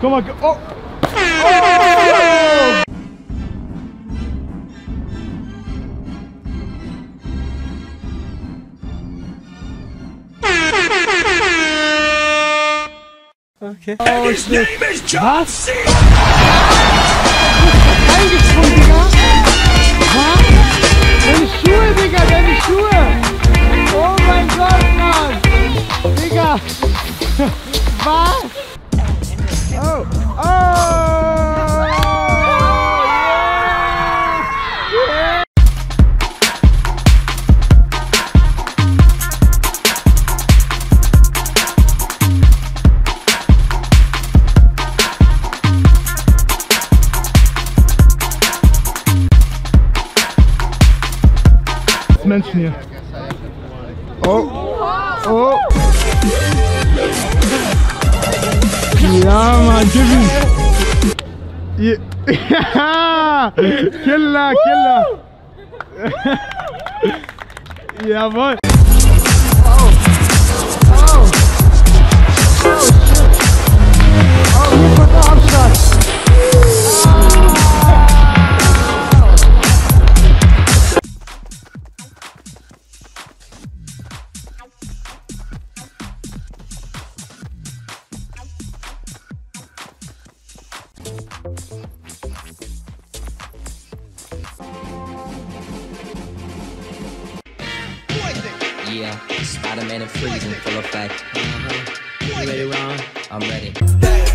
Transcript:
Come on, go. Oh. oh. Okay. And oh, his name is John Was? C. Eingezogen, Digga. Was? Deine Schuhe, Digga, deine Schuhe. Oh my God, man! Digga. Was? Menschen hier. Oh. Oh. Ja, Mann, gib ihm. Ja. Killer, Killer. Yeah, Spider-Man and freezing full effect. You ready, Ron? I'm ready. Holla, yeah, yeah.